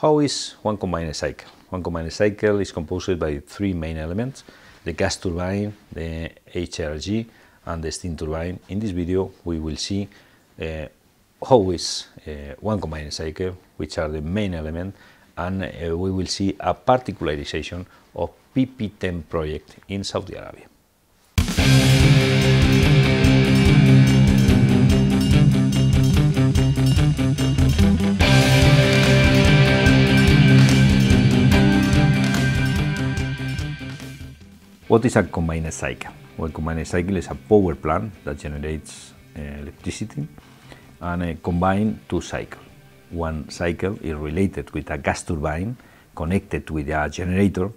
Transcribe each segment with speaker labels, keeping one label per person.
Speaker 1: How is one combined cycle? One combined cycle is composed by three main elements, the gas turbine, the HRG, and the steam turbine. In this video, we will see uh, how is uh, one combined cycle, which are the main element, and uh, we will see a particularization of PP10 project in Saudi Arabia. What is a combined cycle? Well, combined cycle is a power plant that generates uh, electricity and uh, combine two cycles. One cycle is related with a gas turbine connected with a generator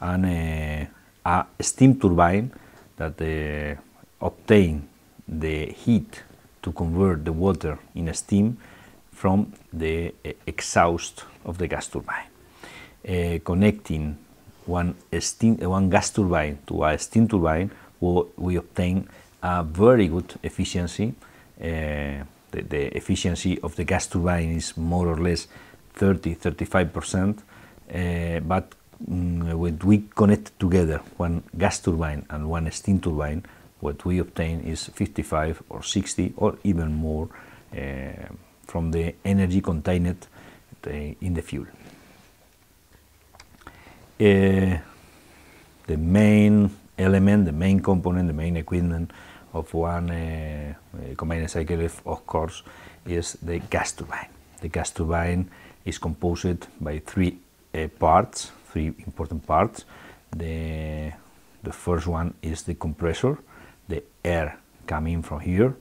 Speaker 1: and uh, a steam turbine that uh, obtain the heat to convert the water in steam from the uh, exhaust of the gas turbine. Uh, connecting one, steam, one gas turbine to a steam turbine, we, obtain a very good efficiency. Uh, the, the, efficiency of the gas turbine is more or less 30-35 percent, uh, but mm, when we connect together one gas turbine and one steam turbine, what we obtain is 55 or 60 or even more uh, from the energy contained uh, in the fuel. Uh, the main element, the main component, the main equipment of one uh, combined cycle, of course, is the gas turbine. The gas turbine is composed by three uh, parts, three important parts. The, the first one is the compressor, the air coming from here,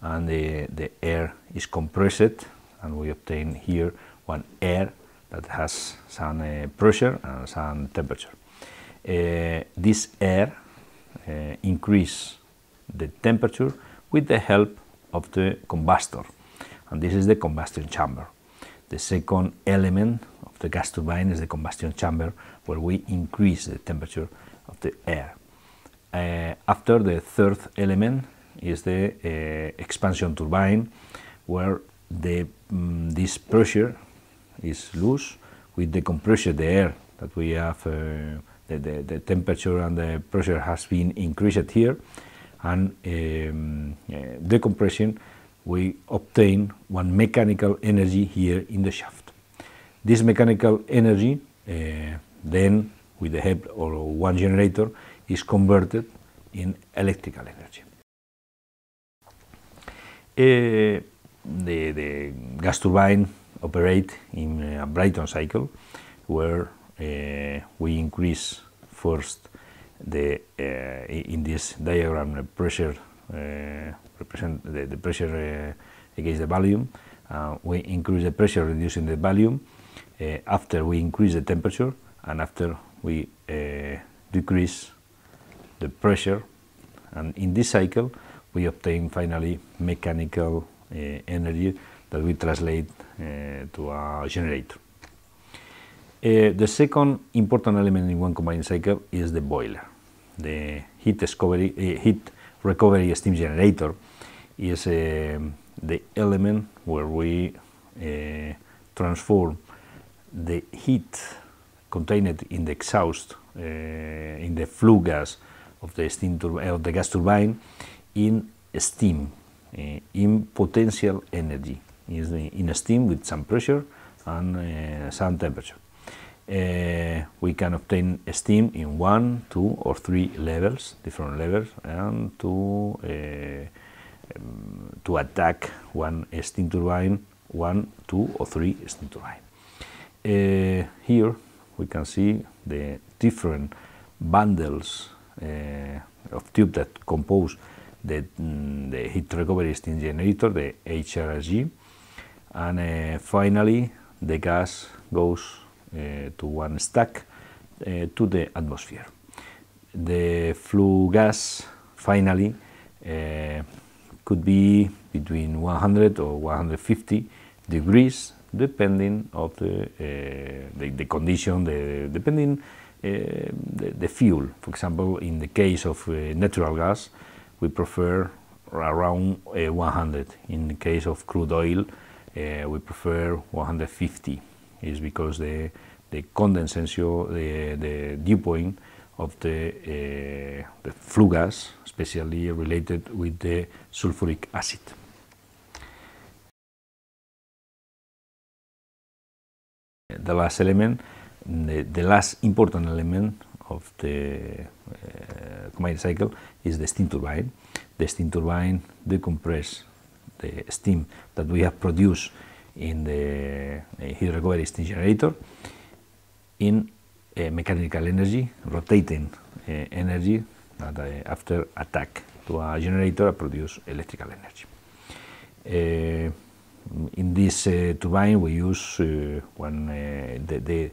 Speaker 1: and the, the air is compressed, and we obtain here one air that has some uh, pressure and some temperature. Uh, this air uh, increase the temperature with the help of the combustor, and this is the combustion chamber. The second element of the gas turbine is the combustion chamber, where we increase the temperature of the air. Uh, after the third element is the uh, expansion turbine, where the, um, this pressure is loose with the compression, the air that we have, uh, the, the, the, temperature and the pressure has been increased here, and um, uh, the compression, we obtain one mechanical energy here in the shaft. This mechanical energy, uh, then with the help of one generator, is converted in electrical energy. Uh, the, the gas turbine operate in a Brayton cycle where uh, we increase first the uh, in this diagram the pressure uh, represent the, the pressure against the volume. We increase the pressure reducing the volume after we increase the temperature and after we decrease the pressure. And in this cycle we obtain finally mechanical uh, energy that we translate to a generator. Uh, the second important element in one combined cycle is the boiler. The heat, discovery, uh, heat recovery steam generator is the element where we transform the heat contained in the exhaust, uh, in the flue gas of the steam of the gas turbine, in steam, uh, in potential energy is in a steam with some pressure and uh, some temperature. Uh, we can obtain steam in one, two, or three levels, different levels, and to uh, um, to attack one steam turbine, one, two, or three steam turbine. Uh, here we can see the different bundles uh, of tube that compose the, mm, the heat recovery steam generator, the HRSG, and uh, finally the gas goes uh, to one stack uh, to the atmosphere. The flue gas finally could be between 100 or 150 degrees depending of the, uh, the, the, condition, the, depending uh, the, the, fuel. For example, in the case of uh, natural gas, we prefer around 100. In the case of crude oil, uh, we prefer 150 is because the, the condensation, the, the dew point of the, uh, the flue gas, especially related with the sulfuric acid. The last element, the, the last important element of the uh, combined cycle is the steam turbine. The steam turbine decompress the steam that we have produced in the uh, heat recovery steam generator in uh, mechanical energy, rotating uh, energy that uh, after attack to a generator produce electrical energy. Uh, in this uh, turbine we use one the, the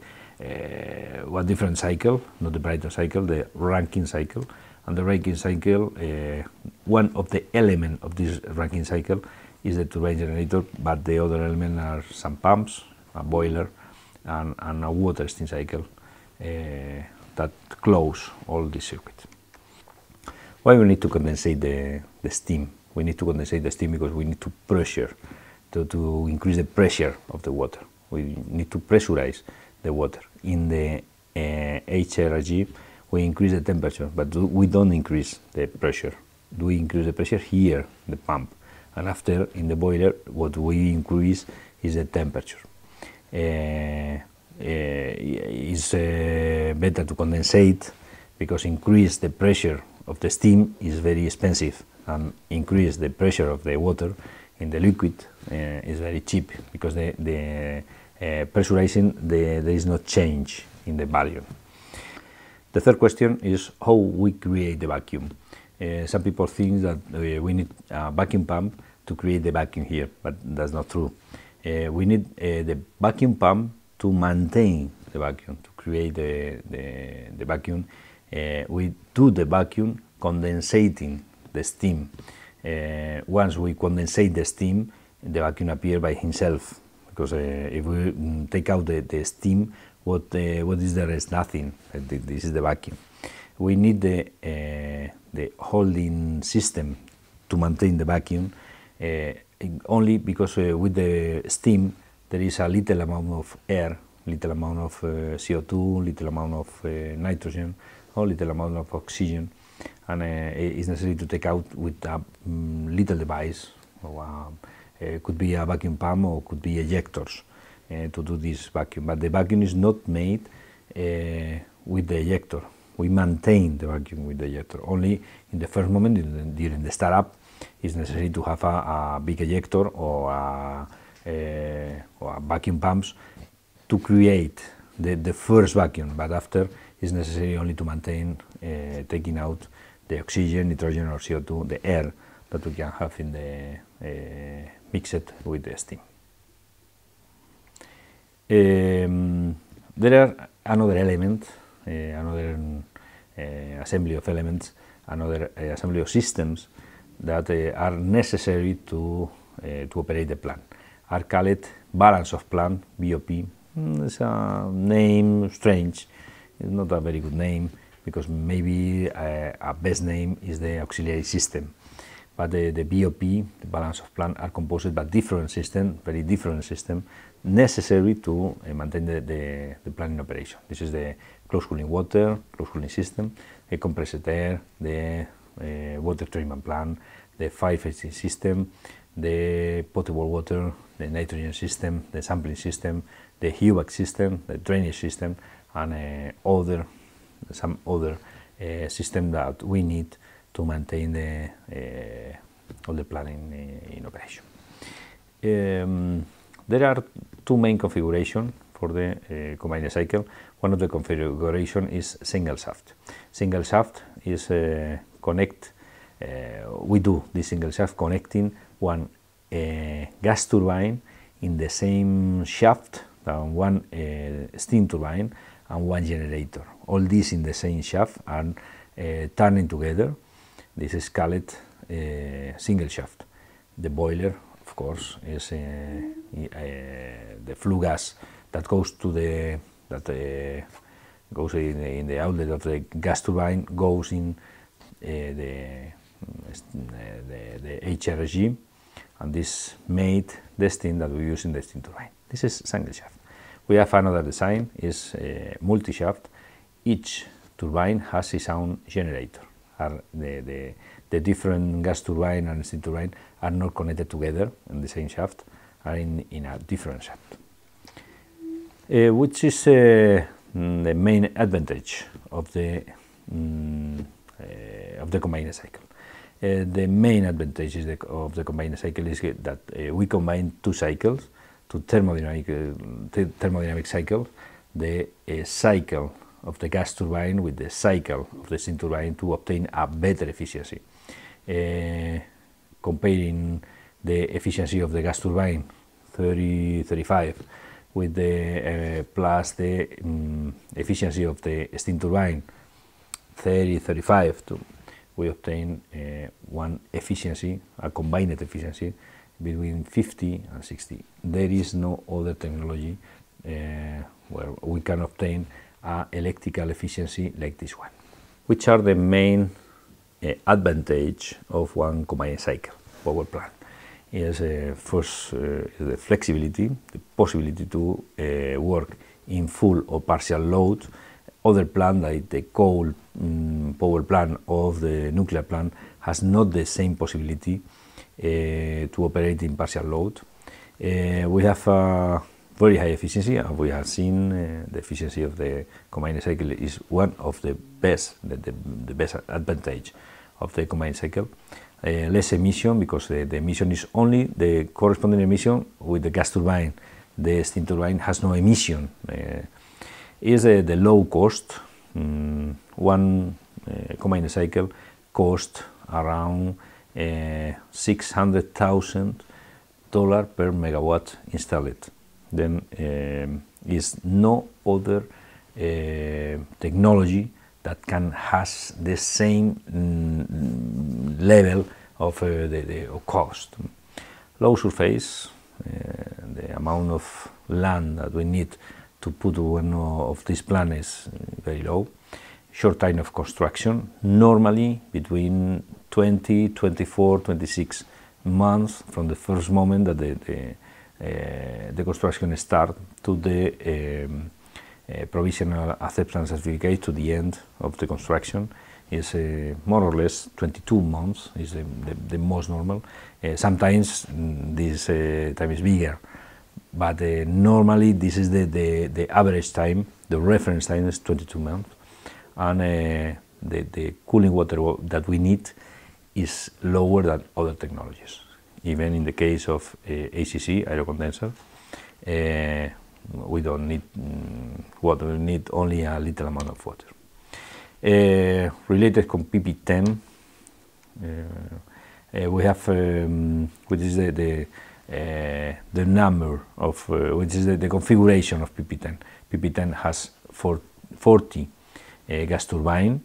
Speaker 1: one different cycle, not the Brayton cycle, the Rankine cycle, and the Rankine cycle, uh, one of the elements of this Rankine cycle is the turbine generator, but the other elements are some pumps, a boiler, and, and a water steam cycle uh, that close all this circuit. Why we need to condensate the, the steam? We need to condensate the steam because we need to pressure, to, to increase the pressure of the water. We need to pressurize the water. In the uh, HRSG, we increase the temperature, but we don't increase the pressure. We increase the pressure here, the pump, and after in the boiler, what we increase is the temperature. Uh, uh, it's uh, better to condensate because increase the pressure of the steam is very expensive and increase the pressure of the water in the liquid uh, is very cheap because the, the uh, pressurizing the, there is no change in the volume. The third question is how we create the vacuum. Uh, some people think that uh, we need a vacuum pump to create the vacuum here, but that's not true. Uh, we need uh, the vacuum pump to maintain the vacuum, to create the, the, the vacuum. Uh, we do the vacuum condensating the steam. Uh, once we condensate the steam, the vacuum appears by himself. Because if we mm, take out the, the steam, what, uh, what is there is nothing. Uh, this is the vacuum. We need the, uh, the holding system to maintain the vacuum only because with the steam there is a little amount of air, little amount of uh, CO2, little amount of uh, nitrogen, or little amount of oxygen, and uh, it's necessary to take out with a um, little device, or it could be a vacuum pump or could be ejectors. Uh, to do this vacuum. But the vacuum is not made uh, with the ejector. We maintain the vacuum with the ejector. Only in the first moment, during the startup, it's necessary to have a, a big ejector or a, a, or a vacuum pumps to create the, the first vacuum. But after, it's necessary only to maintain uh, taking out the oxygen, nitrogen, or CO2, the air that we can have in the uh, mixed with the steam. There are another element, uh, another uh, assembly of elements, another uh, assembly of systems that are necessary to, to operate the plant. Are called balance of plant, BOP. Mm, it's a name strange. It's not a very good name because maybe a best name is the auxiliary system but the, the BOP, the balance of plant, are composed by different systems, very different systems, necessary to uh, maintain the, the, the, plant in operation. This is the closed cooling water, closed cooling system, the compressed air, the uh, water treatment plant, the fire fighting system, the potable water, the nitrogen system, the sampling system, the HVAC system, the drainage system, and uh, other, some other uh, system that we need to maintain the, all the planning in, in operation. Um, there are two main configurations for the uh, combined cycle. One of the configuration is single shaft. Single shaft is uh, connect, uh, we do this single shaft connecting one gas turbine in the same shaft, one uh, steam turbine and one generator. All these in the same shaft and turning together. This is called single shaft. The boiler of course, is uh, the flue gas that goes to the that uh, goes in the, in the, outlet of the gas turbine goes in mm, the, the, the HRSG, and this made the steam that we use in the steam turbine. This is single shaft. We have another design, is multi-shaft. Each turbine has its own generator. Are the, the, the different gas turbine and steam turbine are not connected together in the same shaft, are in, in a different shaft. Uh, which is uh, the main advantage of the um, uh, of the combined cycle. Uh, the main advantage the, of the combined cycle is that uh, we combine two cycles, two thermodynamic thermodynamic cycles, the cycle of the gas turbine with the cycle of the steam turbine to obtain a better efficiency. Uh, comparing the efficiency of the gas turbine 30 35 with the uh, plus the um, efficiency of the steam turbine 30 35 to, we obtain uh, one efficiency a combined efficiency between 50 and 60 there is no other technology uh, where we can obtain a electrical efficiency like this one which are the main uh, advantage of one combined cycle power plant is uh, first uh, the flexibility, the possibility to uh, work in full or partial load. Other plant like the coal um, power plant or the nuclear plant has not the same possibility to operate in partial load. we have a very high efficiency, and we have seen uh, the efficiency of the combined cycle is one of the best, the, the, the best advantage of the combined cycle. Uh, less emission because the, the, emission is only the corresponding emission with the gas turbine. The steam turbine has no emission. Uh, is uh, the low cost. Um, one combined cycle cost around six hundred thousand dollar per megawatt installed. Then um, is no other technology that can has the same mm, level of uh, the, the cost. Low surface, uh, the amount of land that we need to put one of these plants is very low. Short time of construction, normally between 20, 24, 26 months from the first moment that the, the, uh, the construction start to the um, provisional acceptance certificate to the end of the construction is uh, more or less 22 months is the, the, the most normal. Uh, sometimes mm, this uh, time is bigger, but normally this is the, the, the average time, the reference time is 22 months, and the, the cooling water that we need is lower than other technologies. Even in the case of ACC, air condenser, we don't need um, water, we need only a little amount of water. Uh, related con PP10, uh, uh, we have, um, which is the, the, the number of, which is the, the, configuration of PP10. PP10 has four, 40 gas turbine,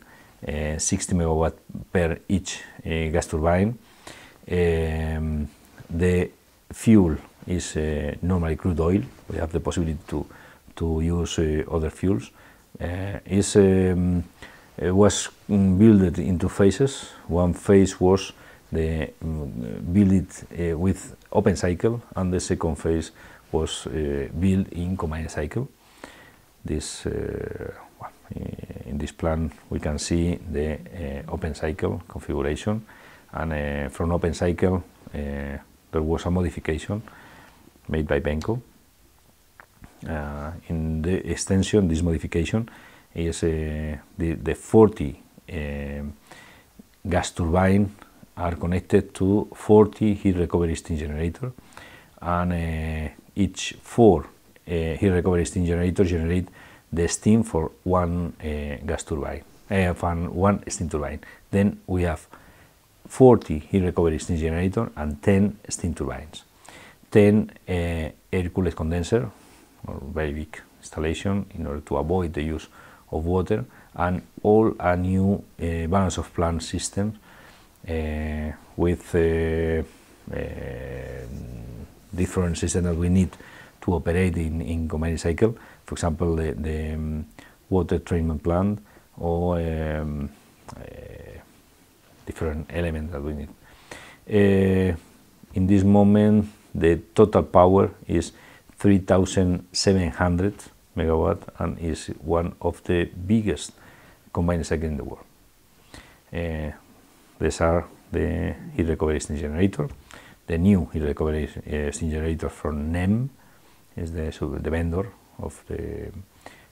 Speaker 1: 60 megawatt per each gas turbine. Um, the fuel is uh, normally crude oil. We have the possibility to, to use uh, other fuels. Uh, is, um, was built into phases. One phase was the um, built uh, with open cycle, and the second phase was uh, built in combined cycle. This uh, in this plan we can see the open cycle configuration, and from open cycle there was a modification made by Benko. Uh, in the extension, this modification is uh, the, the 40 uh, gas turbine are connected to 40 heat recovery steam generator and uh, each four uh, heat recovery steam generator generate the steam for one uh, gas turbine, one, one steam turbine. Then we have 40 heat recovery steam generator and 10 steam turbines. 10 uh, air-cooled condenser, or very big installation in order to avoid the use of water, and all a new uh, balance of plant system uh, with different systems that we need to operate in, in combined cycle. For example, the, the um, water treatment plant or um, different elements that we need. in this moment, the total power is 3,700 megawatt and is one of the biggest combined cycle in the world. Uh, these are the heat recovery steam generator. The new heat recovery uh, steam generator from NEM is the, the vendor of, the,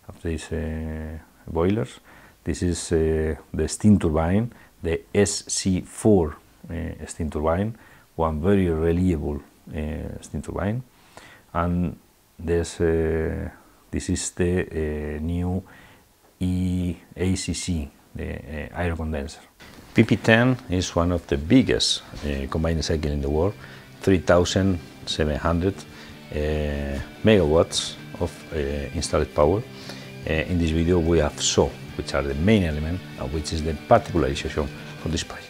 Speaker 1: of these uh, boilers. This is uh, the steam turbine, the SC4 uh, steam turbine, one very reliable uh, steam turbine. And this, uh, this is the new EACC, the air condenser. PP10 is one of the biggest combined cycle in the world, 3,700 uh, megawatts of installed power. in this video we have saw which are the main element and which is the particularization for this project.